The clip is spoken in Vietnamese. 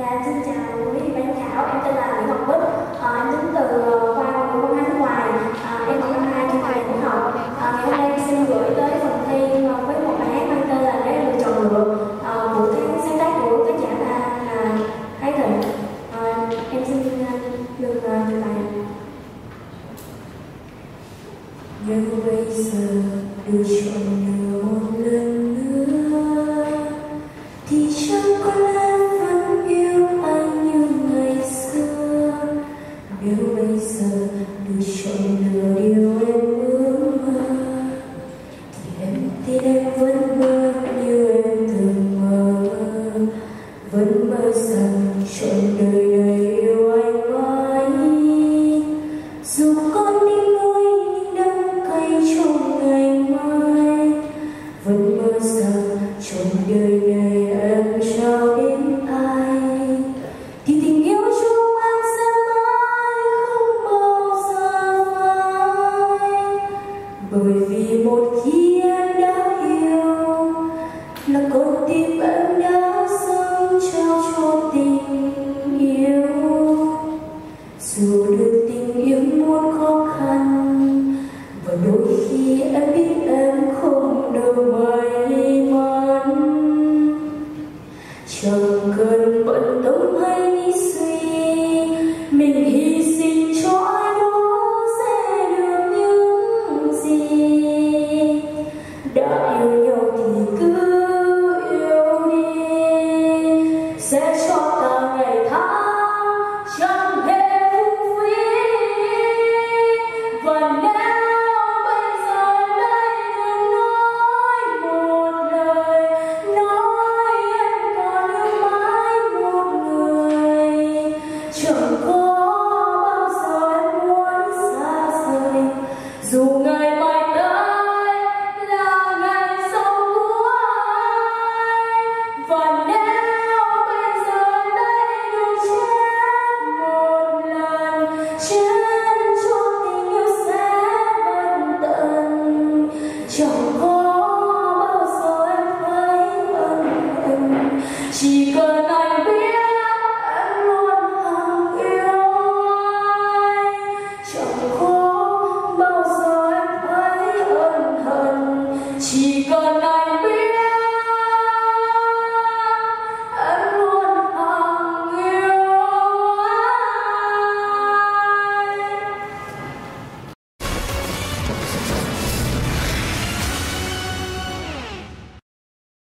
Dạ xin chào quý vị ban khảo, em tên là Nguyễn Ngọc Bích, à, em đến từ ờ, khoa ngoại ngữ văn hóa nước ngoài, à, em học năm hai chương trình tiểu học. À, ngày hôm nay em xin gửi tới phần thi với một bài hát mang tên là Đấy lựa chọn ngược, à, một cái sáng tác của tác giả là, là Thái Thịnh. À, em xin được uh, trình bày. Nhưng bây giờ lựa chọn ngược nếu bây giờ được chọn lựa điều em ước thì em tin em vẫn mơ chẳng cần bận tâm hay nghĩ suy, mình hy sinh cho ai đó sẽ được những gì? Đã yêu chỉ cần anh biết em luôn hằng yêu anh. Chẳng khó bao giờ em thấy ân hận. Chỉ cần